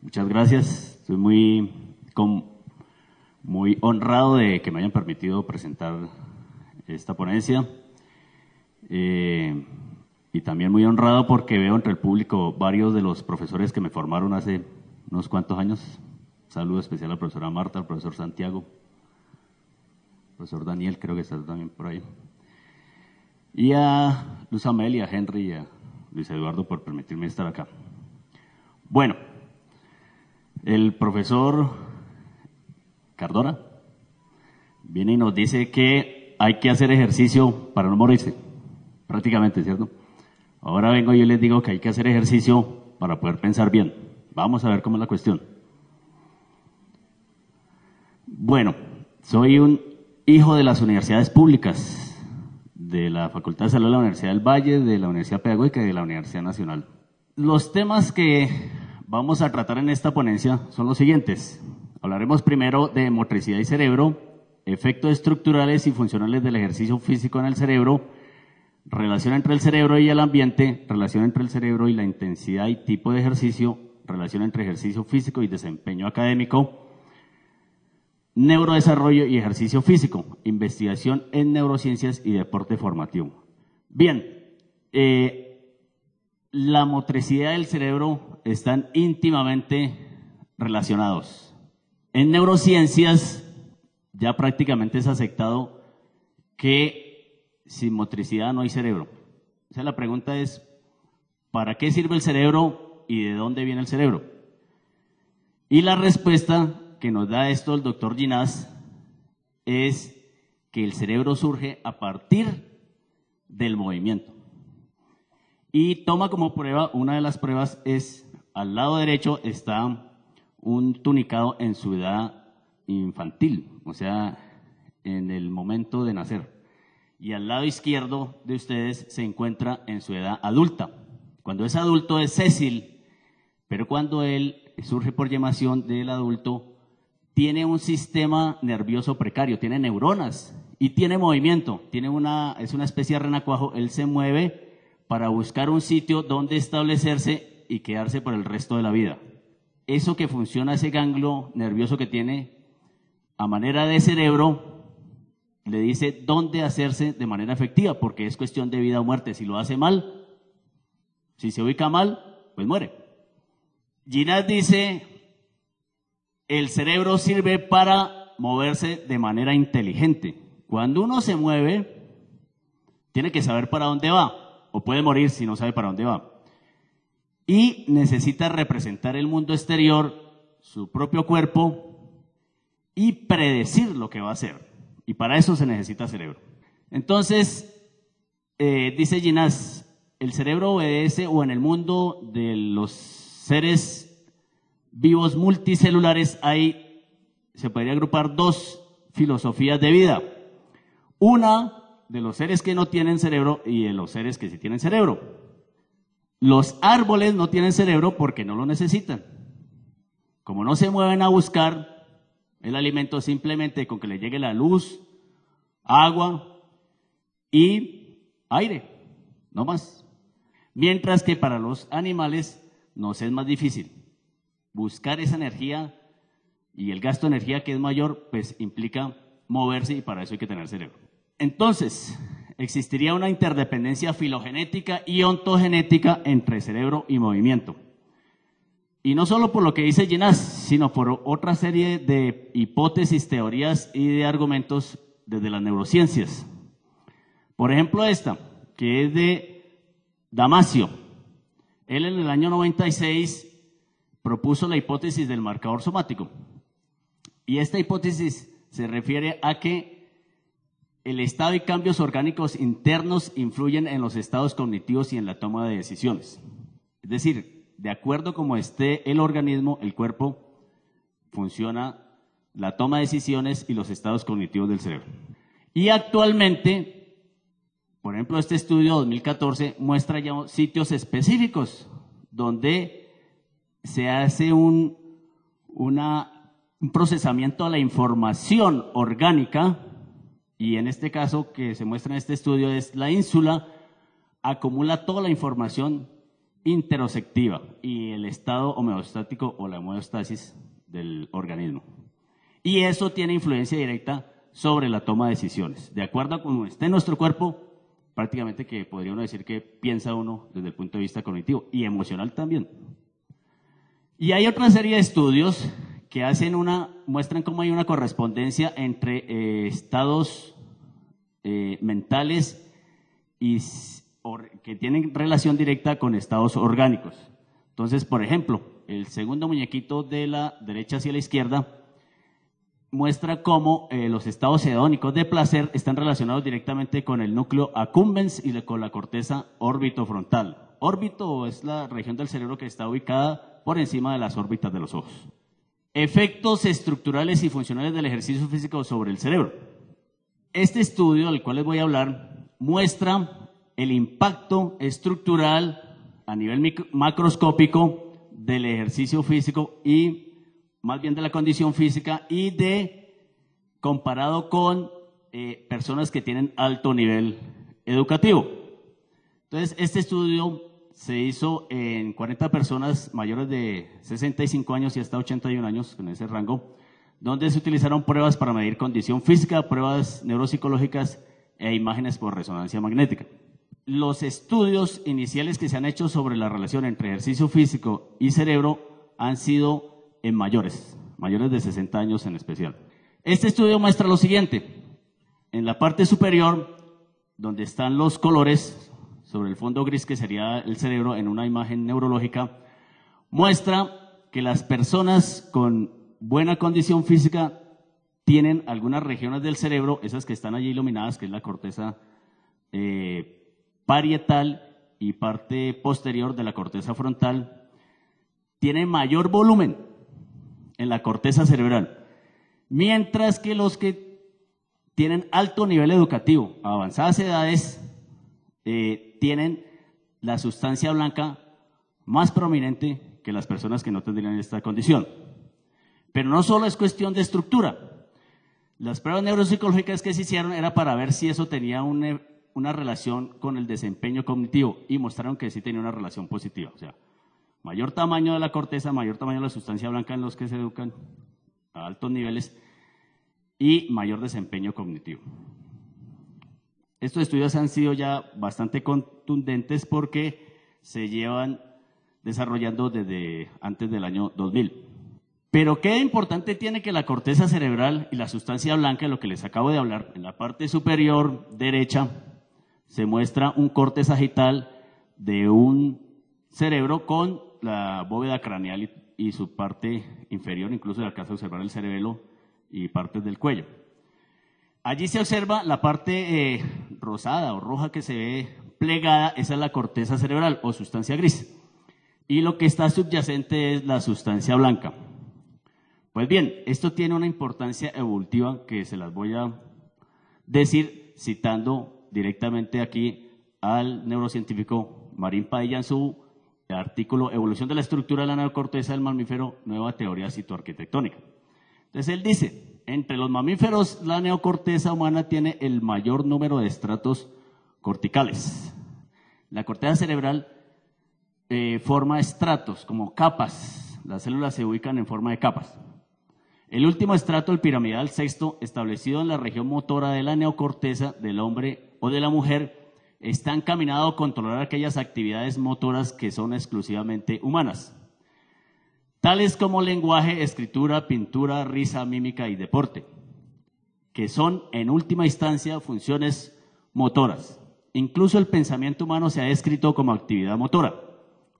Muchas gracias. Estoy muy, muy honrado de que me hayan permitido presentar esta ponencia. Eh, y también muy honrado porque veo entre el público varios de los profesores que me formaron hace unos cuantos años. saludo especial a la profesora Marta, al profesor Santiago, al profesor Daniel, creo que está también por ahí. Y a Luz Amelia, a Henry y a Luis Eduardo por permitirme estar acá. Bueno, el profesor Cardona viene y nos dice que hay que hacer ejercicio para no morirse, prácticamente, ¿cierto? Ahora vengo y yo les digo que hay que hacer ejercicio para poder pensar bien. Vamos a ver cómo es la cuestión. Bueno, soy un hijo de las universidades públicas, de la Facultad de Salud de la Universidad del Valle, de la Universidad Pedagógica y de la Universidad Nacional. Los temas que vamos a tratar en esta ponencia son los siguientes. Hablaremos primero de motricidad y cerebro, efectos estructurales y funcionales del ejercicio físico en el cerebro, relación entre el cerebro y el ambiente, relación entre el cerebro y la intensidad y tipo de ejercicio, relación entre ejercicio físico y desempeño académico, neurodesarrollo y ejercicio físico, investigación en neurociencias y deporte formativo. Bien, eh, la motricidad del cerebro están íntimamente relacionados. En neurociencias ya prácticamente es aceptado que sin motricidad no hay cerebro. O sea, la pregunta es, ¿para qué sirve el cerebro y de dónde viene el cerebro? Y la respuesta que nos da esto el doctor Ginás es que el cerebro surge a partir del movimiento. Y toma como prueba, una de las pruebas es, al lado derecho está un tunicado en su edad infantil, o sea, en el momento de nacer y al lado izquierdo de ustedes se encuentra en su edad adulta. Cuando es adulto es Cecil, pero cuando él surge por llamación del adulto, tiene un sistema nervioso precario, tiene neuronas y tiene movimiento, tiene una, es una especie de renacuajo, él se mueve para buscar un sitio donde establecerse y quedarse por el resto de la vida. Eso que funciona, ese ganglio nervioso que tiene a manera de cerebro, le dice dónde hacerse de manera efectiva, porque es cuestión de vida o muerte. Si lo hace mal, si se ubica mal, pues muere. Ginás dice, el cerebro sirve para moverse de manera inteligente. Cuando uno se mueve, tiene que saber para dónde va, o puede morir si no sabe para dónde va. Y necesita representar el mundo exterior, su propio cuerpo, y predecir lo que va a hacer. Y para eso se necesita cerebro. Entonces, eh, dice Ginás, el cerebro obedece o en el mundo de los seres vivos multicelulares hay, se podría agrupar dos filosofías de vida. Una de los seres que no tienen cerebro y de los seres que sí tienen cerebro. Los árboles no tienen cerebro porque no lo necesitan. Como no se mueven a buscar el alimento simplemente con que le llegue la luz, agua y aire, no más. Mientras que para los animales nos es más difícil. Buscar esa energía y el gasto de energía que es mayor, pues implica moverse y para eso hay que tener cerebro. Entonces, existiría una interdependencia filogenética y ontogenética entre cerebro y movimiento. Y no solo por lo que dice Ginás, sino por otra serie de hipótesis, teorías y de argumentos desde las neurociencias. Por ejemplo, esta, que es de Damasio. Él en el año 96 propuso la hipótesis del marcador somático. Y esta hipótesis se refiere a que el estado y cambios orgánicos internos influyen en los estados cognitivos y en la toma de decisiones. Es decir, de acuerdo como esté el organismo, el cuerpo, funciona la toma de decisiones y los estados cognitivos del cerebro. Y actualmente, por ejemplo, este estudio 2014 muestra ya sitios específicos donde se hace un, un procesamiento de la información orgánica, y en este caso que se muestra en este estudio es la ínsula, acumula toda la información interoceptiva y el estado homeostático o la homeostasis del organismo. Y eso tiene influencia directa sobre la toma de decisiones. De acuerdo a cómo esté nuestro cuerpo, prácticamente que podría uno decir que piensa uno desde el punto de vista cognitivo y emocional también. Y hay otra serie de estudios que hacen una, muestran cómo hay una correspondencia entre eh, estados eh, mentales y que tienen relación directa con estados orgánicos. Entonces, por ejemplo, el segundo muñequito de la derecha hacia la izquierda muestra cómo eh, los estados hedónicos de placer están relacionados directamente con el núcleo accumbens y con la corteza órbito-frontal. Órbito es la región del cerebro que está ubicada por encima de las órbitas de los ojos. Efectos estructurales y funcionales del ejercicio físico sobre el cerebro. Este estudio, del cual les voy a hablar, muestra el impacto estructural a nivel macroscópico del ejercicio físico y más bien de la condición física y de comparado con eh, personas que tienen alto nivel educativo. Entonces, este estudio se hizo en 40 personas mayores de 65 años y hasta 81 años, en ese rango, donde se utilizaron pruebas para medir condición física, pruebas neuropsicológicas e imágenes por resonancia magnética. Los estudios iniciales que se han hecho sobre la relación entre ejercicio físico y cerebro han sido en mayores, mayores de 60 años en especial. Este estudio muestra lo siguiente. En la parte superior, donde están los colores, sobre el fondo gris que sería el cerebro en una imagen neurológica, muestra que las personas con buena condición física tienen algunas regiones del cerebro, esas que están allí iluminadas, que es la corteza eh, parietal y parte posterior de la corteza frontal, tienen mayor volumen en la corteza cerebral, mientras que los que tienen alto nivel educativo, avanzadas edades, eh, tienen la sustancia blanca más prominente que las personas que no tendrían esta condición. Pero no solo es cuestión de estructura. Las pruebas neuropsicológicas que se hicieron era para ver si eso tenía una, una relación con el desempeño cognitivo y mostraron que sí tenía una relación positiva. O sea, mayor tamaño de la corteza, mayor tamaño de la sustancia blanca en los que se educan a altos niveles y mayor desempeño cognitivo. Estos estudios han sido ya bastante contundentes porque se llevan desarrollando desde antes del año 2000. Pero qué importante tiene que la corteza cerebral y la sustancia blanca, lo que les acabo de hablar, en la parte superior derecha se muestra un corte sagital de un cerebro con la bóveda craneal y, su parte inferior, incluso se alcanza a observar el cerebelo y partes del cuello. Allí se observa la parte eh, rosada o roja que se ve plegada, esa es la corteza cerebral o sustancia gris. Y lo que está subyacente es la sustancia blanca. Pues bien, esto tiene una importancia evolutiva que se las voy a decir citando directamente aquí al neurocientífico Marín Padilla en su artículo Evolución de la estructura de la neocorteza del mamífero, nueva teoría citoarquitectónica. Entonces él dice, entre los mamíferos, la neocorteza humana tiene el mayor número de estratos corticales. La corteza cerebral eh, forma estratos, como capas. Las células se ubican en forma de capas. El último estrato, el piramidal sexto, establecido en la región motora de la neocorteza del hombre o de la mujer, está encaminado a controlar aquellas actividades motoras que son exclusivamente humanas tales como lenguaje, escritura, pintura, risa, mímica y deporte, que son en última instancia funciones motoras. Incluso el pensamiento humano se ha descrito como actividad motora.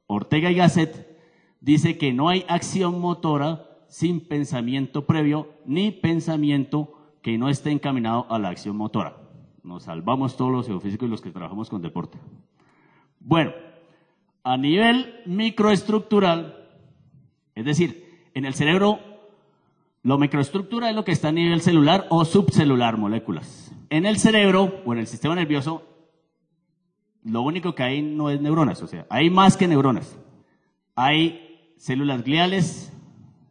Ortega y Gasset dice que no hay acción motora sin pensamiento previo ni pensamiento que no esté encaminado a la acción motora. Nos salvamos todos los geofísicos y los que trabajamos con deporte. Bueno, a nivel microestructural, es decir, en el cerebro, la microestructura es lo que está a nivel celular o subcelular, moléculas. En el cerebro o en el sistema nervioso, lo único que hay no es neuronas, o sea, hay más que neuronas. Hay células gliales,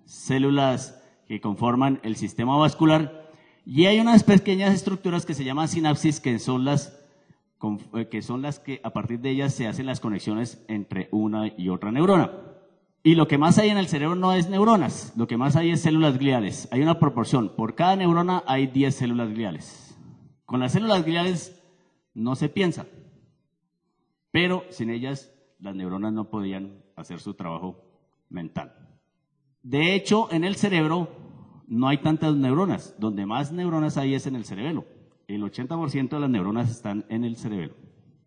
células que conforman el sistema vascular y hay unas pequeñas estructuras que se llaman sinapsis, que son las eh, que son las que a partir de ellas se hacen las conexiones entre una y otra neurona. Y lo que más hay en el cerebro no es neuronas, lo que más hay es células gliales. Hay una proporción, por cada neurona hay 10 células gliales. Con las células gliales no se piensa, pero sin ellas las neuronas no podían hacer su trabajo mental. De hecho, en el cerebro no hay tantas neuronas. Donde más neuronas hay es en el cerebelo. El 80% de las neuronas están en el cerebelo.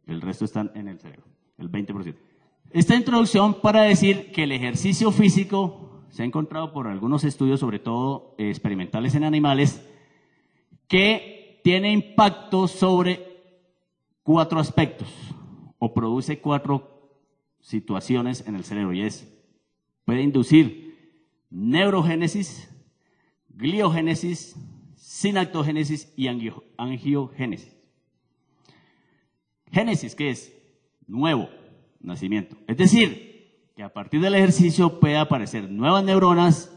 El resto están en el cerebro. El 20%. Esta introducción para decir que el ejercicio físico se ha encontrado por algunos estudios, sobre todo experimentales en animales, que tiene impacto sobre cuatro aspectos o produce cuatro situaciones en el cerebro y es, puede inducir neurogénesis, gliogénesis, sinactogénesis y angiogénesis. Génesis, ¿qué es? Nuevo, nacimiento. Es decir, que a partir del ejercicio puede aparecer nuevas neuronas,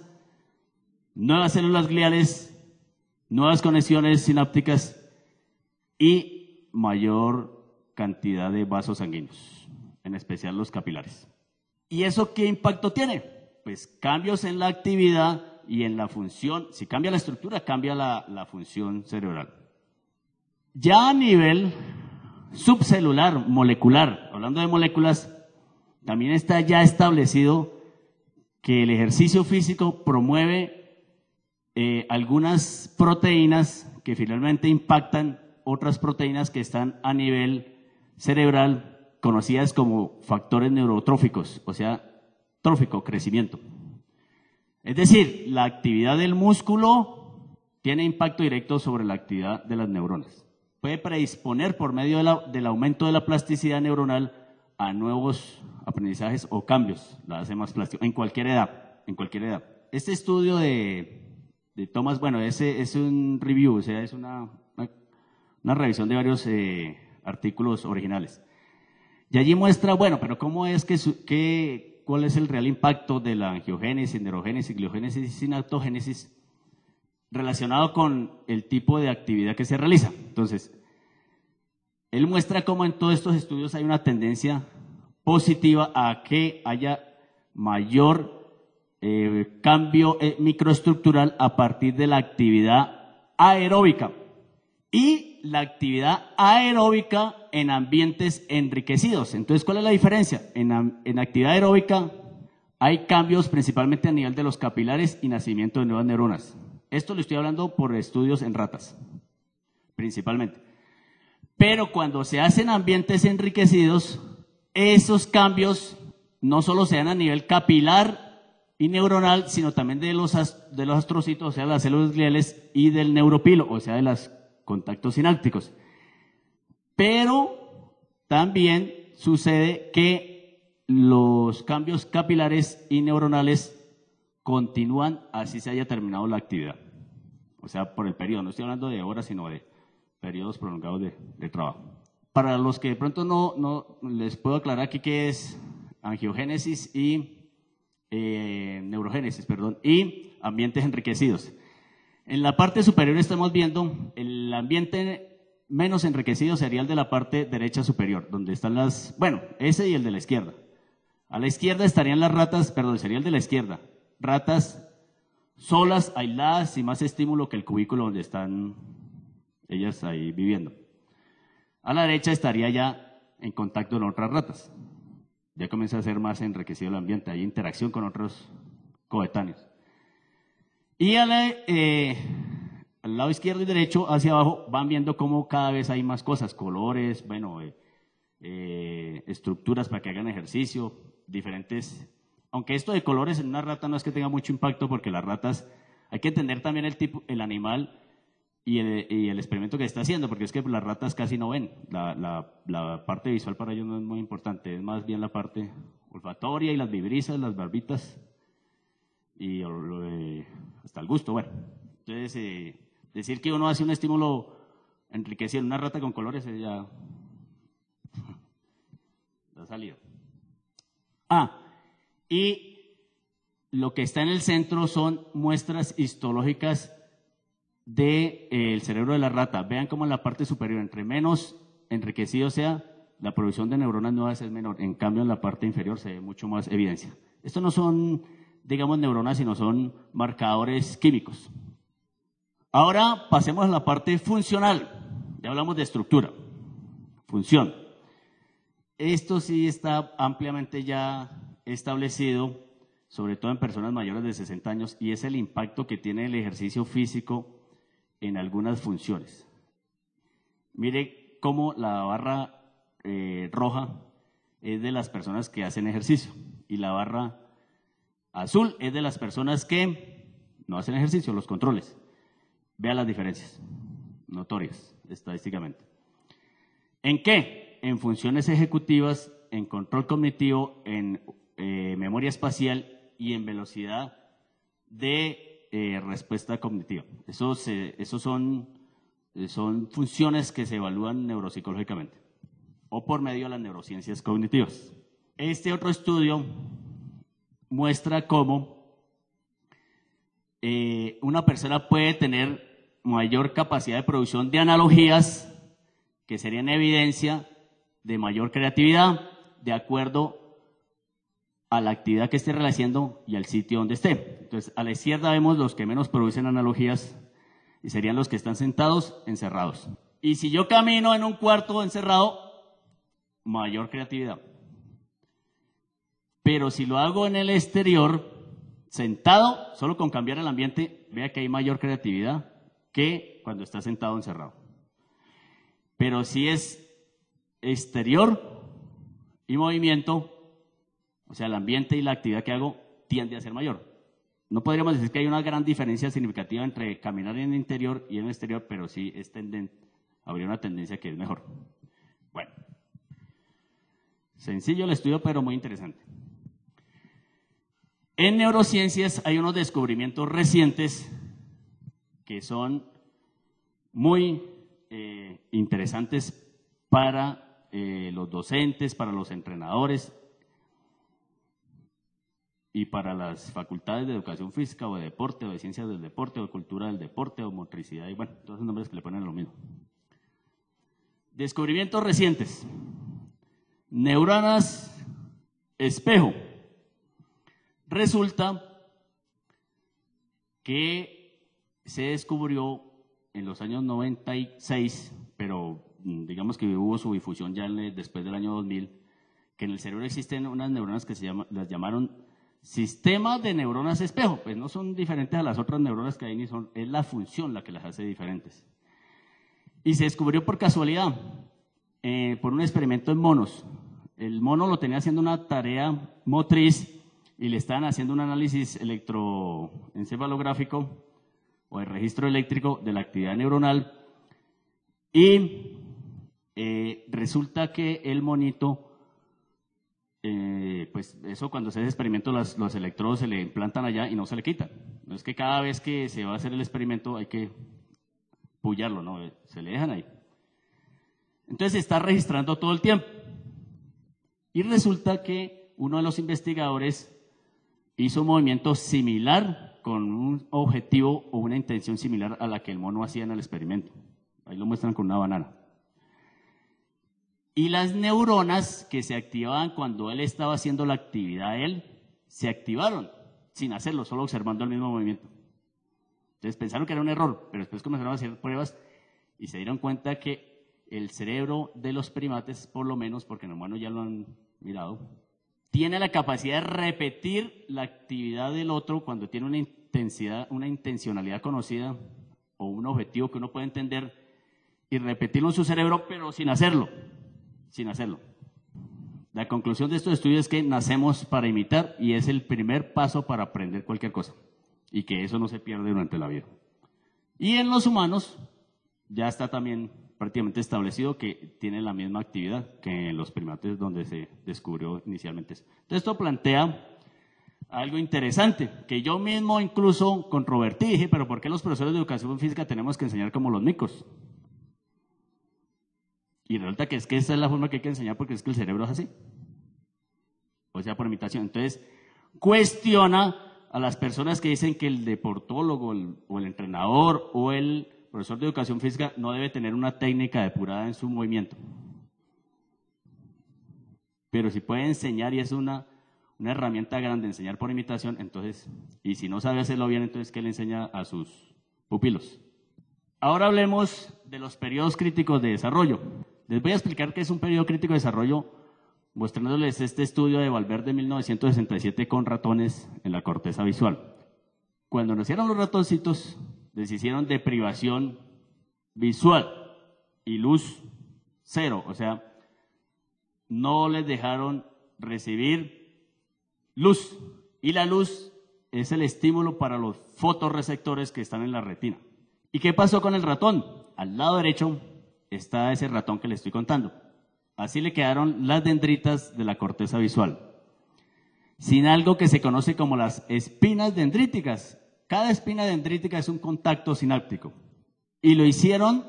nuevas células gliales, nuevas conexiones sinápticas y mayor cantidad de vasos sanguíneos, en especial los capilares. ¿Y eso qué impacto tiene? Pues cambios en la actividad y en la función, si cambia la estructura, cambia la, la función cerebral. Ya a nivel subcelular, molecular, hablando de moléculas, también está ya establecido que el ejercicio físico promueve eh, algunas proteínas que finalmente impactan otras proteínas que están a nivel cerebral, conocidas como factores neurotróficos, o sea, trófico, crecimiento. Es decir, la actividad del músculo tiene impacto directo sobre la actividad de las neuronas. Puede predisponer por medio del aumento de la plasticidad neuronal a nuevos aprendizajes o cambios, la hace más plástico, en cualquier edad, en cualquier edad. Este estudio de, Thomas, bueno, ese es un review, o sea, es una, una, revisión de varios eh, artículos originales. Y allí muestra, bueno, pero ¿cómo es que, que cuál es el real impacto de la angiogénesis, neurogénesis, gliogénesis y sinaptogénesis relacionado con el tipo de actividad que se realiza. Entonces, él muestra cómo en todos estos estudios hay una tendencia positiva a que haya mayor eh, cambio eh, microestructural a partir de la actividad aeróbica. Y la actividad aeróbica en ambientes enriquecidos. Entonces, ¿cuál es la diferencia? En, actividad aeróbica hay cambios principalmente a nivel de los capilares y nacimiento de nuevas neuronas. Esto lo estoy hablando por estudios en ratas, principalmente. Pero cuando se hacen ambientes enriquecidos, esos cambios no solo se dan a nivel capilar y neuronal, sino también de los, de los astrocitos, o sea, las células gliales y del neuropilo, o sea, de los contactos sinápticos. Pero también sucede que los cambios capilares y neuronales continúan así se haya terminado la actividad. O sea, por el periodo. No estoy hablando de horas, sino de periodos prolongados de, trabajo. Para los que de pronto no, no les puedo aclarar aquí qué es angiogénesis y eh, neurogénesis, perdón, y ambientes enriquecidos. En la parte superior estamos viendo el ambiente menos enriquecido sería el de la parte derecha superior, donde están las, bueno, ese y el de la izquierda. A la izquierda estarían las ratas, perdón, sería el de la izquierda, ratas solas, aisladas, y más estímulo que el cubículo donde están ellas ahí viviendo. A la derecha estaría ya en contacto con otras ratas. Ya comienza a ser más enriquecido el ambiente, hay interacción con otros coetáneos. Y eh, al lado izquierdo y derecho, hacia abajo, van viendo cómo cada vez hay más cosas, colores, bueno, eh, eh, estructuras para que hagan ejercicio, diferentes. Aunque esto de colores en una rata no es que tenga mucho impacto, porque las ratas, hay que entender también el tipo, el animal y el, experimento que está haciendo, porque es que las ratas casi no ven. La, parte visual para ellos no es muy importante, es más bien la parte olfatoria y las vibrisas, las barbitas y hasta el gusto, bueno. Entonces, eh, Decir que uno hace un estímulo enriquecido una rata con colores es ya la salida. Ah, y lo que está en el centro son muestras histológicas del cerebro de la rata. Vean cómo en la parte superior, entre menos enriquecido sea, la producción de neuronas nuevas es menor. En cambio, en la parte inferior se ve mucho más evidencia. Estos no son, digamos, neuronas, sino son marcadores químicos. Ahora pasemos a la parte funcional. Ya hablamos de estructura, función. Esto sí está ampliamente ya establecido, sobre todo en personas mayores de 60 años, y es el impacto que tiene el ejercicio físico en algunas funciones. Mire cómo la barra eh, roja es de las personas que hacen ejercicio y la barra azul es de las personas que no hacen ejercicio, los controles. Vea las diferencias, notorias estadísticamente. ¿En qué? En funciones ejecutivas, en control cognitivo, en eh, memoria espacial y en velocidad de eh, respuesta cognitiva. Esos son, son funciones que se evalúan neuropsicológicamente o por medio de las neurociencias cognitivas. Este otro estudio muestra cómo eh, una persona puede tener mayor capacidad de producción de analogías que serían evidencia de mayor creatividad de acuerdo a la actividad que esté realizando y al sitio donde esté. Entonces, a la izquierda vemos los que menos producen analogías y serían los que están sentados, encerrados. Y si yo camino en un cuarto encerrado, mayor creatividad. Pero si lo hago en el exterior, sentado, solo con cambiar el ambiente, vea que hay mayor creatividad que cuando está sentado encerrado. Pero si es exterior y movimiento, o sea, el ambiente y la actividad que hago tiende a ser mayor. No podríamos decir que hay una gran diferencia significativa entre caminar en el interior y en el exterior, pero sí es habría una tendencia que es mejor. Bueno. Sencillo el estudio, pero muy interesante. En neurociencias hay unos descubrimientos recientes que son muy eh, interesantes para eh, los docentes, para los entrenadores y para las facultades de educación física o de deporte o de ciencias del deporte o de cultura del deporte o motricidad y bueno, todos esos nombres que le ponen lo mismo. Descubrimientos recientes. Neuronas espejo. Resulta que se descubrió en los años 96, pero mm, digamos que hubo su difusión ya después del año 2000, que en el cerebro existen unas neuronas que se las llamaron sistemas de neuronas espejo. Pues no son diferentes a las otras neuronas que hay, ni son, es la función la que las hace diferentes. Y se descubrió por casualidad, eh, por un experimento en monos el mono lo tenía haciendo una tarea motriz y le estaban haciendo un análisis electroencefalográfico o el registro eléctrico de la actividad neuronal y eh, resulta que el monito, eh, pues eso cuando se hace experimento los, electrodos se le implantan allá y no se le quitan. No es que cada vez que se va a hacer el experimento hay que pullarlo, no, se le dejan ahí. Entonces se está registrando todo el tiempo. Y resulta que uno de los investigadores hizo un movimiento similar con un objetivo o una intención similar a la que el mono hacía en el experimento. Ahí lo muestran con una banana. Y las neuronas que se activaban cuando él estaba haciendo la actividad, él, se activaron sin hacerlo, solo observando el mismo movimiento. Entonces pensaron que era un error, pero después comenzaron a hacer pruebas y se dieron cuenta que el cerebro de los primates, por lo menos, porque en el humano ya lo han mirado, tiene la capacidad de repetir la actividad del otro cuando tiene una intensidad, una intencionalidad conocida o un objetivo que uno puede entender y repetirlo en su cerebro, pero sin hacerlo, sin hacerlo. La conclusión de estos estudios es que nacemos para imitar y es el primer paso para aprender cualquier cosa y que eso no se pierde durante la vida. Y en los humanos ya está también prácticamente establecido que tienen la misma actividad que en los primates donde se descubrió inicialmente. Entonces esto plantea algo interesante, que yo mismo incluso controvertí, dije, pero ¿por qué los profesores de educación física tenemos que enseñar como los micos? Y resulta que es que esa es la forma que hay que enseñar porque es que el cerebro es así. O sea, por imitación. Entonces, cuestiona a las personas que dicen que el deportólogo o el entrenador o el profesor de educación física no debe tener una técnica depurada en su movimiento. Pero si puede enseñar y es una, una herramienta grande enseñar por imitación, entonces, y si no sabe hacerlo bien, entonces, ¿qué le enseña a sus pupilos? Ahora hablemos de los periodos críticos de desarrollo. Les voy a explicar qué es un periodo crítico de desarrollo mostrándoles este estudio de Valverde de 1967 con ratones en la corteza visual. Cuando nacieron los ratoncitos, les hicieron deprivación visual y luz cero, o sea, no les dejaron recibir luz. Y la luz es el estímulo para los fotorreceptores que están en la retina. ¿Y qué pasó con el ratón? Al lado derecho está ese ratón que le estoy contando. Así le quedaron las dendritas de la corteza visual. Sin algo que se conoce como las espinas dendríticas. Cada espina dendrítica es un contacto sináptico. Y lo hicieron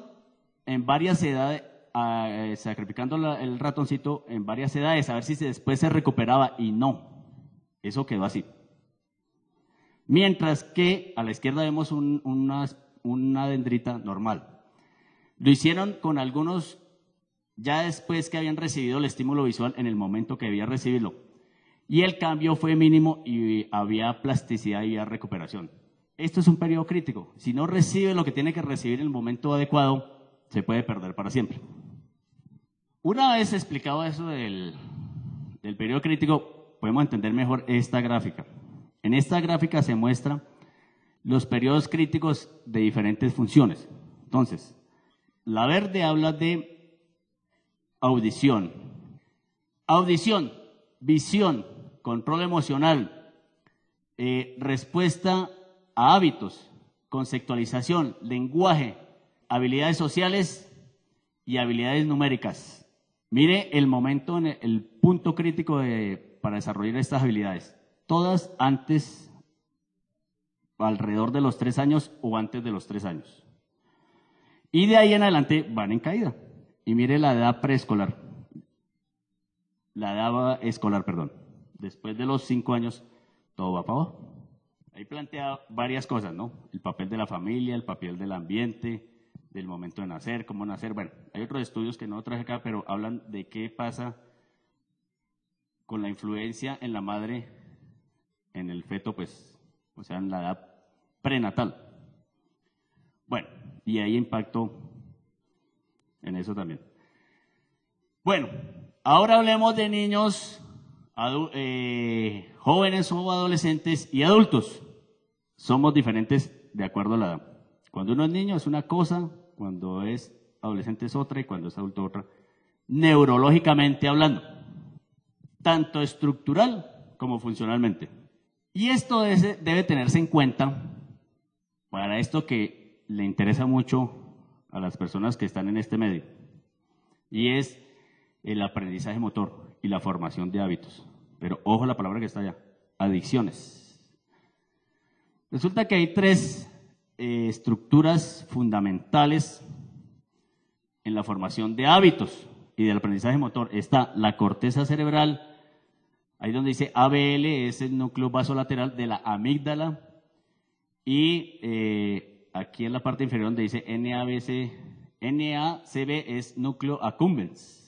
en varias edades, eh, sacrificando el ratoncito en varias edades, a ver si después se recuperaba. Y no, eso quedó así. Mientras que a la izquierda vemos una, una dendrita normal. Lo hicieron con algunos ya después que habían recibido el estímulo visual en el momento que debía recibirlo. Y el cambio fue mínimo y había plasticidad y había recuperación. Esto es un periodo crítico. Si no recibe lo que tiene que recibir en el momento adecuado, se puede perder para siempre. Una vez explicado eso del, del periodo crítico, podemos entender mejor esta gráfica. En esta gráfica se muestra los periodos críticos de diferentes funciones. Entonces, la verde habla de audición. Audición, visión, control emocional, eh, respuesta a hábitos, conceptualización, lenguaje, habilidades sociales y habilidades numéricas. Mire el momento, en el, punto crítico para desarrollar estas habilidades. Todas antes, alrededor de los tres años o antes de los tres años. Y de ahí en adelante van en caída. Y mire la edad preescolar. La edad escolar, perdón. Después de los cinco años, todo va para abajo. Ahí plantea varias cosas, ¿no? El papel de la familia, el papel del ambiente, del momento de nacer, cómo nacer. Bueno, hay otros estudios que no traje acá, pero hablan de qué pasa con la influencia en la madre, en el feto, pues, o sea, en la edad prenatal. Bueno, y hay impacto en eso también. Bueno, ahora hablemos de niños, eh, jóvenes o adolescentes y adultos. Somos diferentes de acuerdo a la edad. Cuando uno es niño es una cosa, cuando es adolescente es otra y cuando es adulto otra. Neurológicamente hablando, tanto estructural como funcionalmente. Y esto debe tenerse en cuenta para esto que le interesa mucho a las personas que están en este medio. Y es el aprendizaje motor y la formación de hábitos. Pero ojo la palabra que está allá, adicciones. Resulta que hay tres eh, estructuras fundamentales en la formación de hábitos y del aprendizaje motor. Está la corteza cerebral, ahí donde dice ABL es el núcleo vasolateral de la amígdala y eh, aquí en la parte inferior donde dice NABC, NACB es núcleo accumbens.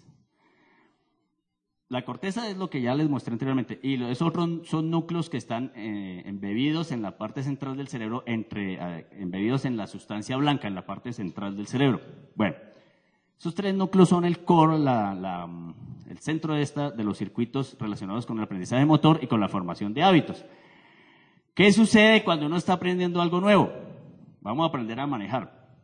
La corteza es lo que ya les mostré anteriormente y los otros son núcleos que están eh, embebidos en la parte central del cerebro, entre, eh, embebidos en la sustancia blanca, en la parte central del cerebro. Bueno, esos tres núcleos son el core, el centro de, de los circuitos relacionados con el aprendizaje motor y con la formación de hábitos. ¿Qué sucede cuando uno está aprendiendo algo nuevo? Vamos a aprender a manejar.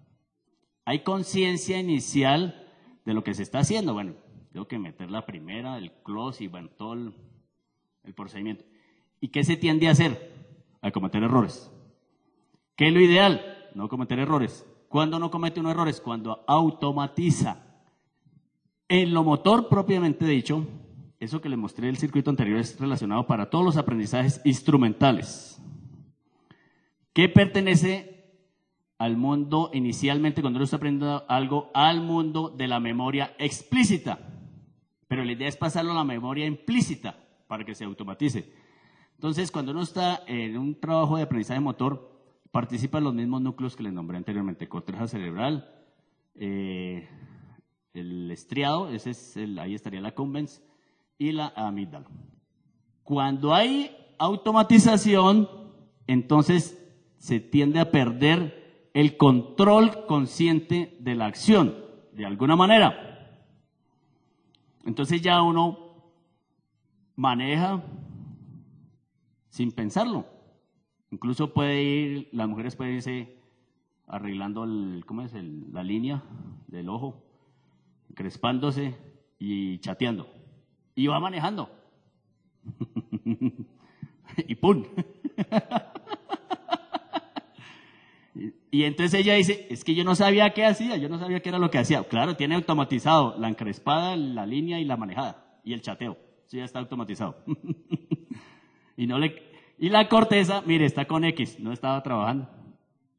Hay conciencia inicial de lo que se está haciendo. Bueno, tengo que meter la primera, el close y bueno, todo el, procedimiento. ¿Y qué se tiende a hacer? A cometer errores. ¿Qué es lo ideal? No cometer errores. ¿Cuándo no comete unos errores? Cuando automatiza. En lo motor propiamente dicho, eso que le mostré el circuito anterior es relacionado para todos los aprendizajes instrumentales. ¿Qué pertenece al mundo inicialmente, cuando uno está aprendiendo algo, al mundo de la memoria explícita. Pero la idea es pasarlo a la memoria implícita para que se automatice. Entonces, cuando uno está en un trabajo de aprendizaje motor, participan los mismos núcleos que les nombré anteriormente, corteza cerebral, eh, el estriado, ese es ahí estaría la convence, y la amígdala. Cuando hay automatización, entonces se tiende a perder el control consciente de la acción, de alguna manera. Entonces ya uno maneja sin pensarlo. Incluso puede ir, las mujeres pueden irse arreglando el, ¿cómo es? la línea del ojo, crespándose y chateando. Y va manejando. y ¡pum! y entonces ella dice, es que yo no sabía qué hacía, yo no sabía qué era lo que hacía. Claro, tiene automatizado la encrespada, la línea y la manejada. Y el chateo. Eso ya está automatizado. y no le... Y la corteza, mire, está con X, no estaba trabajando.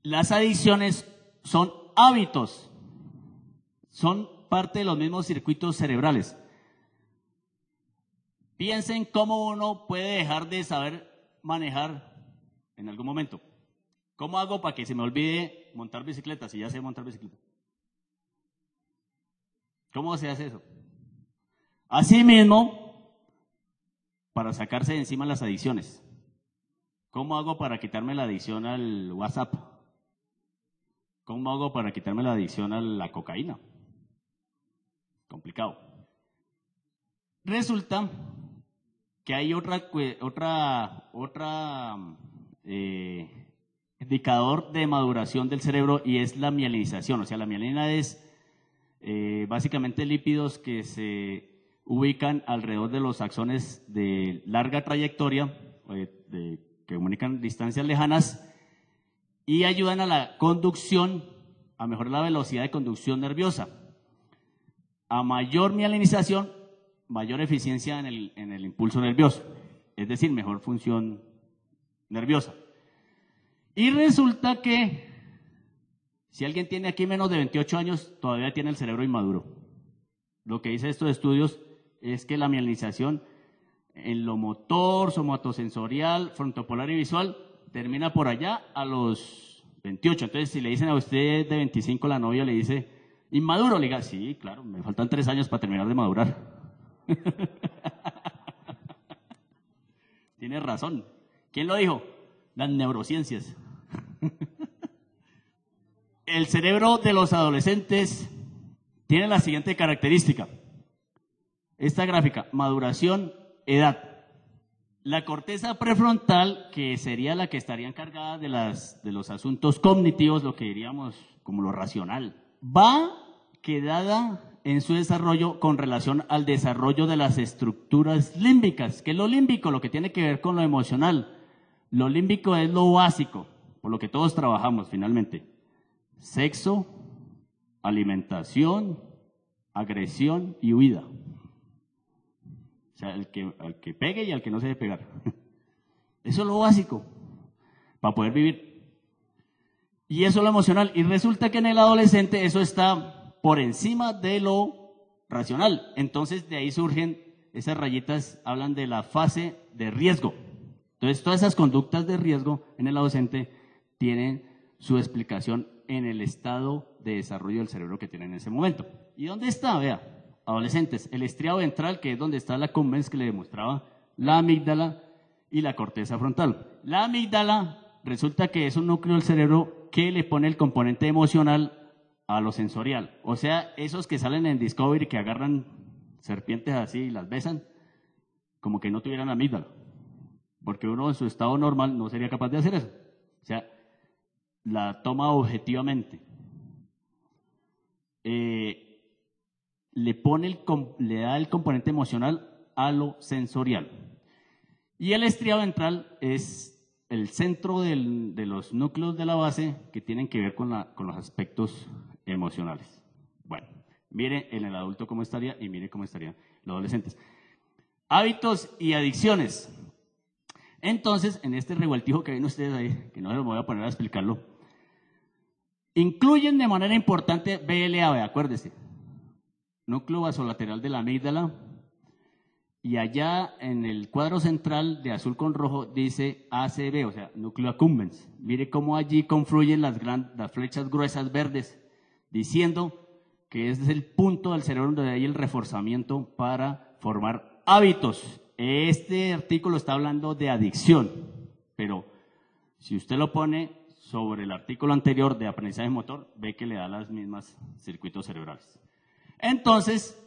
Las adicciones son hábitos, son parte de los mismos circuitos cerebrales. Piensen cómo uno puede dejar de saber manejar en algún momento. ¿Cómo hago para que se me olvide montar bicicleta si ya sé montar bicicleta? ¿Cómo se hace eso? Asimismo, para sacarse de encima las adicciones. ¿Cómo hago para quitarme la adicción al WhatsApp? ¿Cómo hago para quitarme la adicción a la cocaína? Complicado. Resulta que hay otra, otra, otra eh, indicador de maduración del cerebro y es la mielinización. O sea, la mielina es eh, básicamente lípidos que se ubican alrededor de los axones de larga trayectoria, eh, que comunican distancias lejanas, y ayudan a la conducción, a mejorar la velocidad de conducción nerviosa. A mayor mielinización, mayor eficiencia en el, en el impulso nervioso, es decir, mejor función nerviosa. Y resulta que si alguien tiene aquí menos de 28 años, todavía tiene el cerebro inmaduro. Lo que dice estos estudios es que la mielinización en lo motor, somatosensorial, frontopolar y visual termina por allá a los 28. Entonces, si le dicen a usted de 25 la novia, le dice, inmaduro, le diga, sí, claro, me faltan tres años para terminar de madurar. Tiene razón. ¿Quién lo dijo? Las neurociencias. El cerebro de los adolescentes tiene la siguiente característica. Esta gráfica, maduración, edad. La corteza prefrontal, que sería la que estaría encargada de, los asuntos cognitivos, lo que diríamos como lo racional, va quedada en su desarrollo con relación al desarrollo de las estructuras límbicas, que es lo límbico, lo que tiene que ver con lo emocional. Lo límbico es lo básico, por lo que todos trabajamos finalmente. Sexo, alimentación, agresión y huida. O sea, el que, al que pegue y al que no se debe pegar. Eso es lo básico para poder vivir. Y eso es lo emocional. Y resulta que en el adolescente eso está por encima de lo racional. Entonces de ahí surgen esas rayitas, hablan de la fase de riesgo. Entonces todas esas conductas de riesgo en el adolescente tienen su explicación en el estado de desarrollo del cerebro que tienen en ese momento. ¿Y dónde está? Vea, adolescentes, el estriado ventral, que es donde está la convens que le demostraba, la amígdala y la corteza frontal. La amígdala resulta que es un núcleo del cerebro que le pone el componente emocional a lo sensorial. O sea, esos que salen en Discovery que agarran serpientes así y las besan, como que no tuvieran amígdala. Porque uno en su estado normal no sería capaz de hacer eso. O sea, la toma objetivamente. Eh, le, pone el, le da el componente emocional a lo sensorial. Y el estriado ventral es el centro de los núcleos de la base que tienen que ver con, con los aspectos emocionales. Bueno, mire en el adulto cómo estaría y mire cómo estarían los adolescentes. Hábitos y adicciones. Entonces, en este revueltijo que ven ustedes ahí, que no les voy a poner a explicarlo, incluyen de manera importante BLA, acuérdese, núcleo vasolateral de la amígdala, y allá en el cuadro central de azul con rojo dice ACB, o sea, núcleo accumbens. Mire cómo allí confluyen las, las flechas gruesas verdes diciendo que ese es el punto del cerebro donde hay el reforzamiento para formar hábitos. Este artículo está hablando de adicción, pero si usted lo pone sobre el artículo anterior de aprendizaje motor, ve que le da las mismas circuitos cerebrales. Entonces,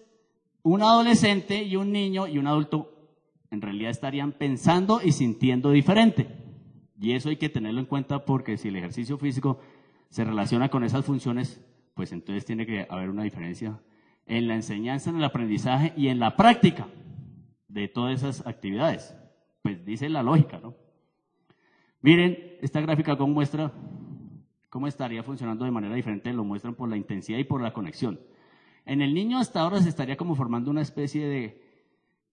un adolescente y un niño y un adulto en realidad estarían pensando y sintiendo diferente. Y eso hay que tenerlo en cuenta porque si el ejercicio físico se relaciona con esas funciones, pues entonces tiene que haber una diferencia en la enseñanza, en el aprendizaje y en la práctica de todas esas actividades. Pues dice la lógica, ¿no? Miren esta gráfica cómo muestra cómo estaría funcionando de manera diferente, lo muestran por la intensidad y por la conexión. En el niño hasta ahora se estaría como formando una especie de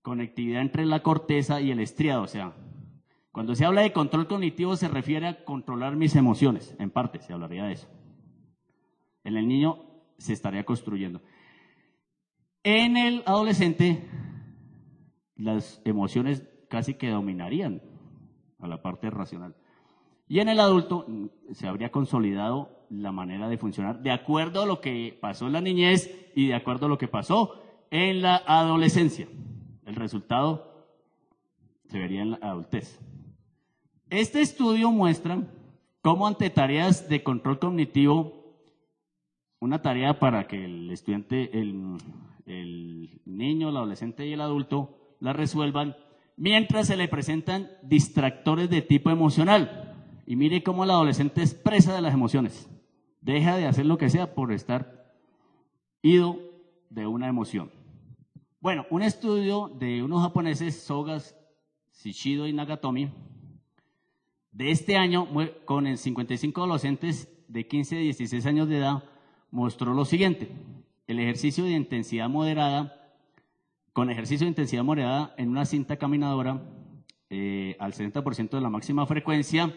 conectividad entre la corteza y el estriado, o sea, cuando se habla de control cognitivo se refiere a controlar mis emociones, en parte se hablaría de eso. En el niño se estaría construyendo. En el adolescente, las emociones casi que dominarían a la parte racional. Y en el adulto mm, se habría consolidado la manera de funcionar de acuerdo a lo que pasó en la niñez y de acuerdo a lo que pasó en la adolescencia. El resultado se vería en la adultez. Este estudio muestra cómo ante tareas de control cognitivo, una tarea para que el estudiante, el, el niño, el adolescente y el adulto la resuelvan, mientras se le presentan distractores de tipo emocional. Y mire cómo el adolescente expresa de las emociones. Deja de hacer lo que sea por estar ido de una emoción. Bueno, un estudio de unos japoneses, Sogas, Shishido y Nagatomi, de este año, con 55 adolescentes de 15 a 16 años de edad, mostró lo siguiente. El ejercicio de intensidad moderada, con ejercicio de intensidad moderada en una cinta caminadora eh, al 70% de la máxima frecuencia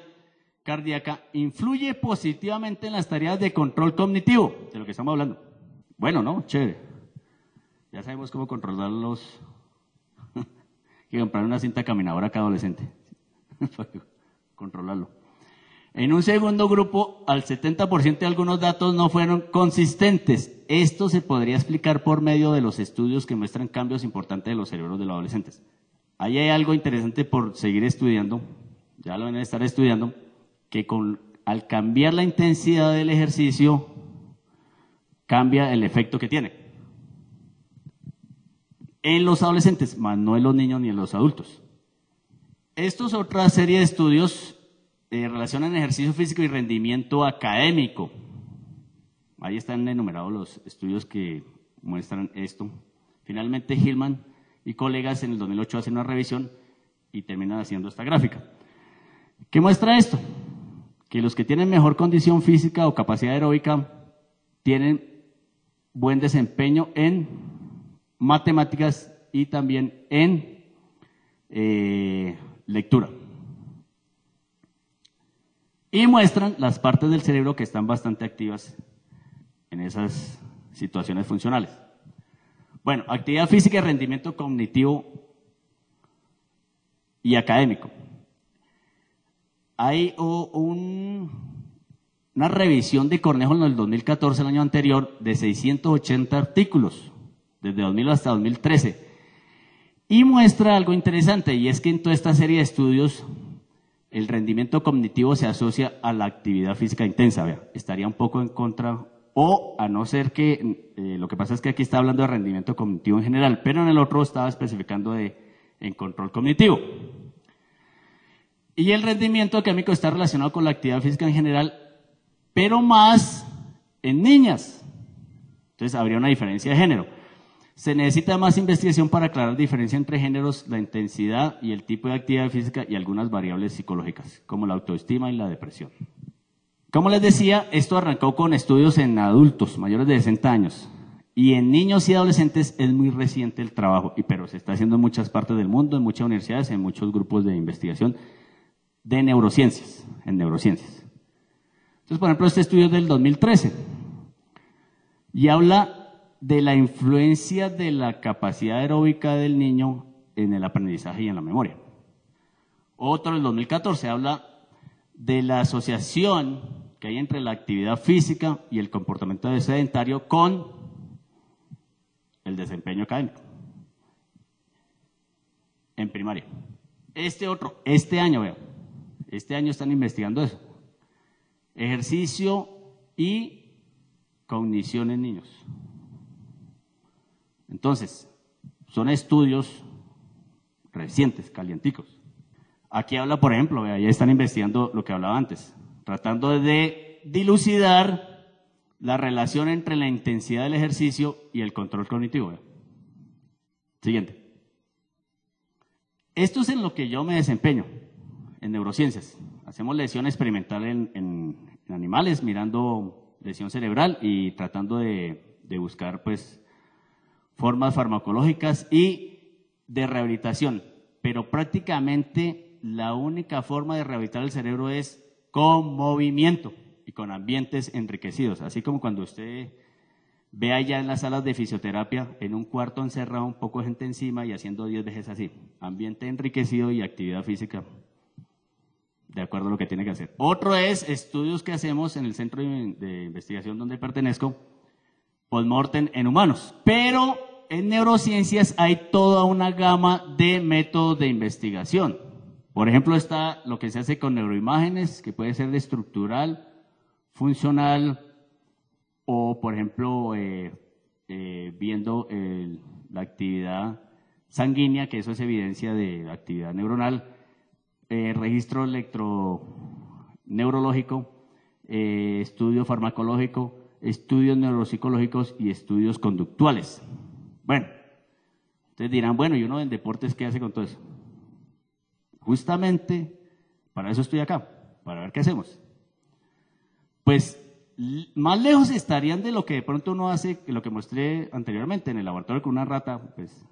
cardíaca, influye positivamente en las tareas de control cognitivo, de lo que estamos hablando. Bueno, ¿no? Chévere. Ya sabemos cómo controlarlos. y comprar una cinta caminadora cada adolescente controlarlo. En un segundo grupo, al 70% de algunos datos no fueron consistentes. Esto se podría explicar por medio de los estudios que muestran cambios importantes de los cerebros de los adolescentes. Ahí hay algo interesante por seguir estudiando, ya lo van a estar estudiando, que al cambiar la intensidad del ejercicio, cambia el efecto que tiene. En los adolescentes, más no en los niños ni en los adultos. Esto es otra serie de estudios eh, relacionan ejercicio físico y rendimiento académico. Ahí están enumerados los estudios que muestran esto. Finalmente, Hillman y colegas en el 2008 hacen una revisión y terminan haciendo esta gráfica. ¿Qué muestra esto? Que los que tienen mejor condición física o capacidad aeróbica tienen buen desempeño en matemáticas y también en eh, lectura. Y muestran las partes del cerebro que están bastante activas en esas situaciones funcionales. Bueno, actividad física y rendimiento cognitivo y académico. Hay una revisión de Cornejo en el 2014, el año anterior, de 680 artículos, desde 2000 hasta 2013 y muestra algo interesante, y es que en toda esta serie de estudios el rendimiento cognitivo se asocia a la actividad física intensa. Vea, estaría un poco en contra, o a no ser que, eh, lo que pasa es que aquí está hablando de rendimiento cognitivo en general, pero en el otro estaba especificando de en control cognitivo. Y el rendimiento académico está relacionado con la actividad física en general, pero más en niñas. Entonces habría una diferencia de género. Se necesita más investigación para aclarar la diferencia entre géneros, la intensidad y el tipo de actividad física y algunas variables psicológicas, como la autoestima y la depresión. Como les decía, esto arrancó con estudios en adultos mayores de 60 años. Y en niños y adolescentes es muy reciente el trabajo, pero se está haciendo en muchas partes del mundo, en muchas universidades, en muchos grupos de investigación de neurociencias, en neurociencias. Entonces, por ejemplo, este estudio es del 2013 y habla de la influencia de la capacidad aeróbica del niño en el aprendizaje y en la memoria. Otro, en el 2014, habla de la asociación que hay entre la actividad física y el comportamiento sedentario con el desempeño académico. en primaria. Este otro, este año, veo, este año están investigando eso. Ejercicio y cognición en niños. Entonces, son estudios recientes, calienticos. Aquí habla, por ejemplo, ya están investigando lo que hablaba antes, tratando de dilucidar la relación entre la intensidad del ejercicio y el control cognitivo. Siguiente. Esto es en lo que yo me desempeño, en neurociencias. Hacemos lesión experimental en, animales, mirando lesión cerebral y tratando de, buscar pues, formas farmacológicas y de rehabilitación. Pero prácticamente la única forma de rehabilitar el cerebro es con movimiento y con ambientes enriquecidos. Así como cuando usted ve allá en las salas de fisioterapia, en un cuarto encerrado, un poco de gente encima y haciendo 10 veces así. Ambiente enriquecido y actividad física de acuerdo a lo que tiene que hacer. Otro es estudios que hacemos en el centro de investigación donde pertenezco, postmortem en humanos. Pero en neurociencias hay toda una gama de métodos de investigación. Por ejemplo, está lo que se hace con neuroimágenes, que puede ser de estructural, funcional, o por ejemplo, eh, eh, viendo la actividad sanguínea, que eso es evidencia de actividad neuronal, eh, registro electroneurológico, estudio farmacológico, estudios neuropsicológicos y estudios conductuales. Bueno, ustedes dirán, bueno, ¿y uno en deportes qué hace con todo eso? Justamente para eso estoy acá, para ver qué hacemos. Pues más lejos estarían de lo que de pronto uno hace, lo que mostré anteriormente en el laboratorio con una rata, pues,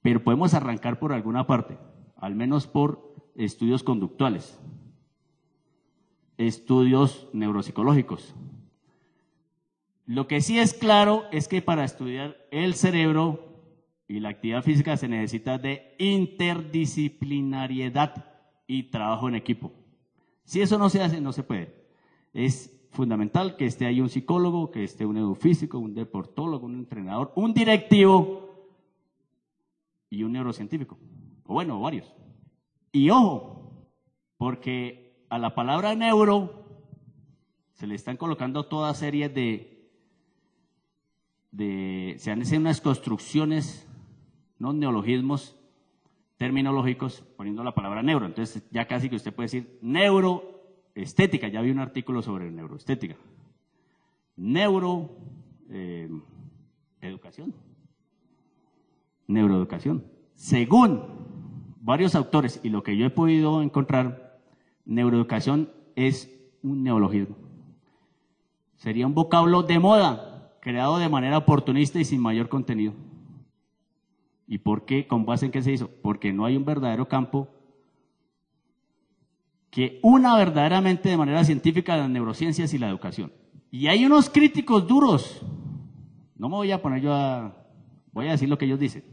pero podemos arrancar por alguna parte, al menos por estudios conductuales, estudios neuropsicológicos, lo que sí es claro es que para estudiar el cerebro y la actividad física se necesita de interdisciplinariedad y trabajo en equipo. Si eso no se hace, no se puede. Es fundamental que esté ahí un psicólogo, que esté un edufísico, un deportólogo, un entrenador, un directivo y un neurocientífico. O bueno, varios. Y ojo, porque a la palabra neuro se le están colocando toda serie de se han hecho unas construcciones, no neologismos terminológicos, poniendo la palabra neuro. Entonces ya casi que usted puede decir neuroestética, ya vi un artículo sobre neuroestética. Neuro eh, educación. Neuroeducación. Según varios autores y lo que yo he podido encontrar, neuroeducación es un neologismo. Sería un vocablo de moda, creado de manera oportunista y sin mayor contenido. ¿Y por qué? ¿Con base en qué se hizo? Porque no hay un verdadero campo que una verdaderamente de manera científica las neurociencias y la educación. Y hay unos críticos duros, no me voy a poner yo a, voy a decir lo que ellos dicen,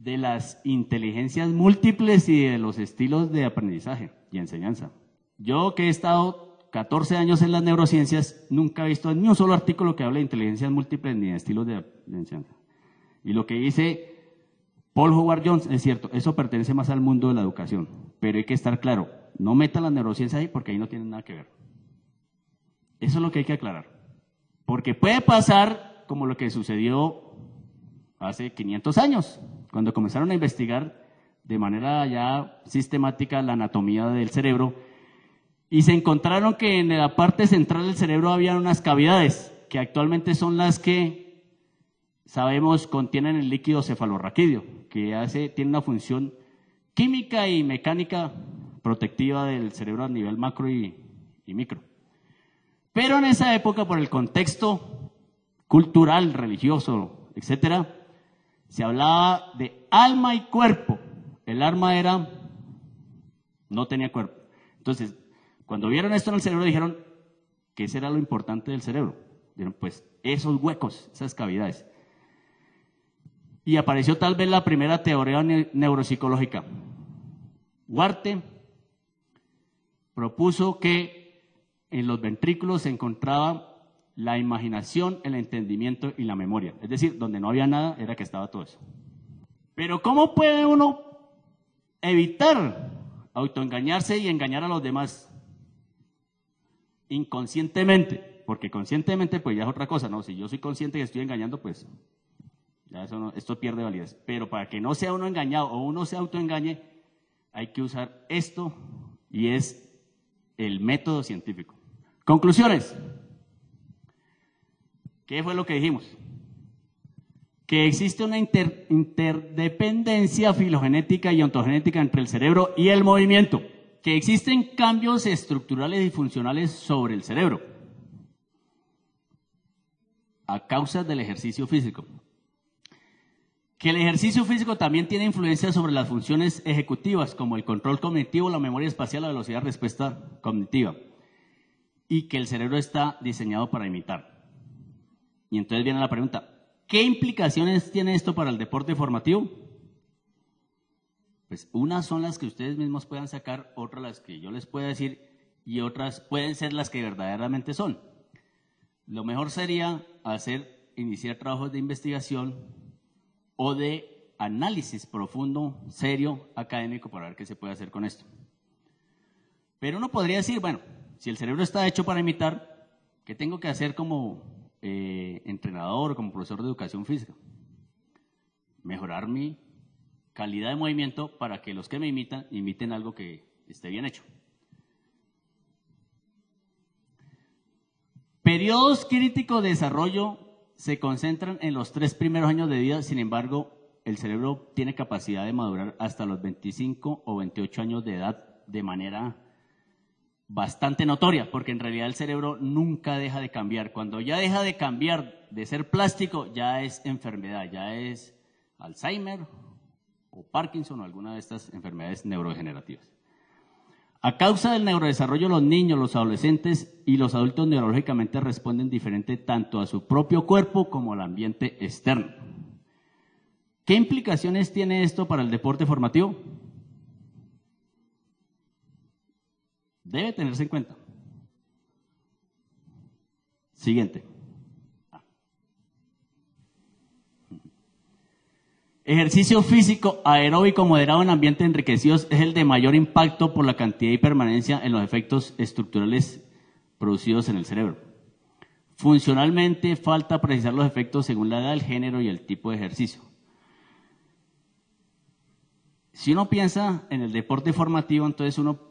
de las inteligencias múltiples y de los estilos de aprendizaje y enseñanza. Yo que he estado 14 años en las neurociencias, nunca he visto ni un solo artículo que hable de inteligencias múltiples ni de estilos de, enseñanza. Y lo que dice Paul Howard Jones es cierto, eso pertenece más al mundo de la educación, pero hay que estar claro, no metan las neurociencias ahí porque ahí no tienen nada que ver. Eso es lo que hay que aclarar. Porque puede pasar como lo que sucedió hace 500 años, cuando comenzaron a investigar de manera ya sistemática la anatomía del cerebro y se encontraron que en la parte central del cerebro había unas cavidades que actualmente son las que sabemos contienen el líquido cefalorraquídeo, que hace, tiene una función química y mecánica protectiva del cerebro a nivel macro y, y micro. Pero en esa época, por el contexto cultural, religioso, etcétera, se hablaba de alma y cuerpo. El alma era, no tenía cuerpo. Entonces, cuando vieron esto en el cerebro dijeron, ¿qué será lo importante del cerebro? Dijeron, pues esos huecos, esas cavidades. Y apareció tal vez la primera teoría neuropsicológica. Huarte propuso que en los ventrículos se encontraba la imaginación, el entendimiento y la memoria. Es decir, donde no había nada era que estaba todo eso. Pero ¿cómo puede uno evitar autoengañarse y engañar a los demás inconscientemente, porque conscientemente pues ya es otra cosa, ¿no? Si yo soy consciente que estoy engañando, pues ya eso esto pierde validez. Pero para que no sea uno engañado o uno se autoengañe, hay que usar esto y es el método científico. Conclusiones. ¿Qué fue lo que dijimos? Que existe una interdependencia filogenética y ontogenética entre el cerebro y el movimiento. Que existen cambios estructurales y funcionales sobre el cerebro a causa del ejercicio físico. Que el ejercicio físico también tiene influencia sobre las funciones ejecutivas, como el control cognitivo, la memoria espacial, la velocidad de respuesta cognitiva. Y que el cerebro está diseñado para imitar. Y entonces viene la pregunta, ¿qué implicaciones tiene esto para el deporte formativo? Pues unas son las que ustedes mismos puedan sacar, otras las que yo les pueda decir y otras pueden ser las que verdaderamente son. Lo mejor sería hacer, iniciar trabajos de investigación o de análisis profundo, serio, académico para ver qué se puede hacer con esto. Pero uno podría decir, bueno, si el cerebro está hecho para imitar, ¿qué tengo que hacer como eh, entrenador como profesor de educación física. Mejorar mi calidad de movimiento para que los que me imitan imiten algo que esté bien hecho. Periodos críticos de desarrollo se concentran en los tres primeros años de vida, sin embargo, el cerebro tiene capacidad de madurar hasta los 25 o 28 años de edad de manera bastante notoria, porque en realidad el cerebro nunca deja de cambiar. Cuando ya deja de cambiar de ser plástico, ya es enfermedad, ya es Alzheimer o Parkinson o alguna de estas enfermedades neurodegenerativas. A causa del neurodesarrollo, los niños, los adolescentes y los adultos neurológicamente responden diferente tanto a su propio cuerpo como al ambiente externo. ¿Qué implicaciones tiene esto para el deporte formativo? Debe tenerse en cuenta. Siguiente. Ejercicio físico aeróbico moderado en ambientes enriquecidos es el de mayor impacto por la cantidad y permanencia en los efectos estructurales producidos en el cerebro. Funcionalmente falta precisar los efectos según la edad, el género y el tipo de ejercicio. Si uno piensa en el deporte formativo, entonces uno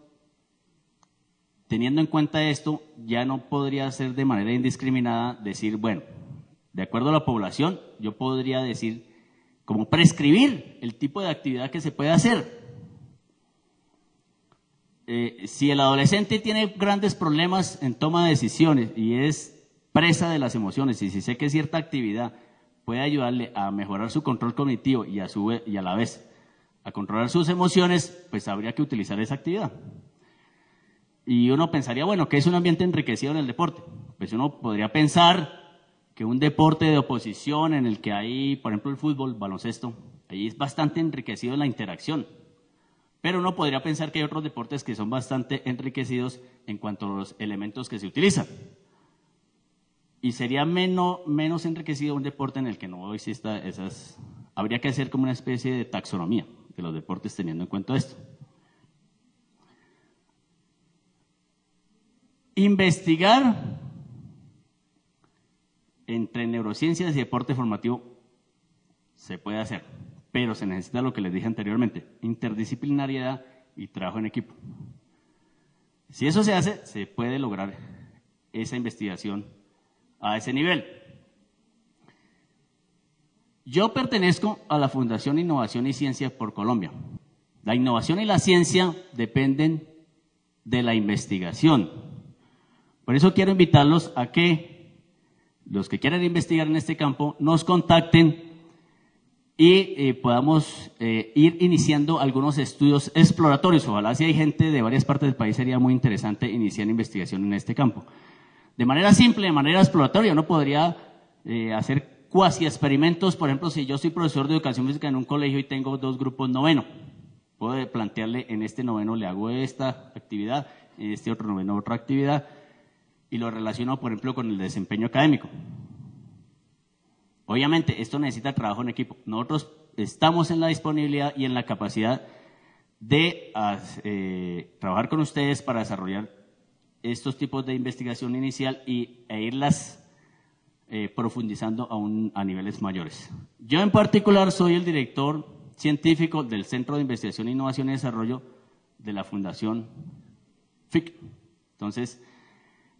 Teniendo en cuenta esto, ya no podría ser de manera indiscriminada decir, bueno, de acuerdo a la población, yo podría decir, como prescribir el tipo de actividad que se puede hacer. Eh, si el adolescente tiene grandes problemas en toma de decisiones y es presa de las emociones, y si sé que cierta actividad puede ayudarle a mejorar su control cognitivo y a, su, y a la vez a controlar sus emociones, pues habría que utilizar esa actividad. Y uno pensaría, bueno, ¿qué es un ambiente enriquecido en el deporte? Pues uno podría pensar que un deporte de oposición en el que hay, por ejemplo, el fútbol, baloncesto, ahí es bastante enriquecido en la interacción. Pero uno podría pensar que hay otros deportes que son bastante enriquecidos en cuanto a los elementos que se utilizan. Y sería menos, menos enriquecido un deporte en el que no exista esas... Habría que hacer como una especie de taxonomía de los deportes teniendo en cuenta esto. Investigar entre neurociencias y deporte formativo se puede hacer, pero se necesita lo que les dije anteriormente, interdisciplinariedad y trabajo en equipo. Si eso se hace, se puede lograr esa investigación a ese nivel. Yo pertenezco a la Fundación Innovación y Ciencia por Colombia. La innovación y la ciencia dependen de la investigación. Por eso quiero invitarlos a que los que quieran investigar en este campo nos contacten y eh, podamos eh, ir iniciando algunos estudios exploratorios. Ojalá si hay gente de varias partes del país sería muy interesante iniciar investigación en este campo. De manera simple, de manera exploratoria, uno podría eh, hacer cuasi experimentos. Por ejemplo, si yo soy profesor de educación física en un colegio y tengo dos grupos noveno, puedo plantearle en este noveno le hago esta actividad, en este otro noveno otra actividad y lo relaciono, por ejemplo, con el desempeño académico. Obviamente, esto necesita trabajo en equipo. Nosotros estamos en la disponibilidad y en la capacidad de eh, trabajar con ustedes para desarrollar estos tipos de investigación inicial y, e irlas eh, profundizando aún a niveles mayores. Yo en particular soy el director científico del Centro de Investigación, Innovación y Desarrollo de la Fundación FIC. Entonces,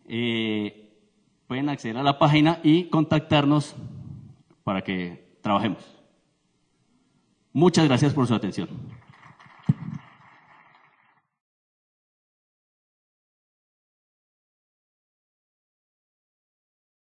eh, pueden acceder a la página y contactarnos para que trabajemos. Muchas gracias por su atención.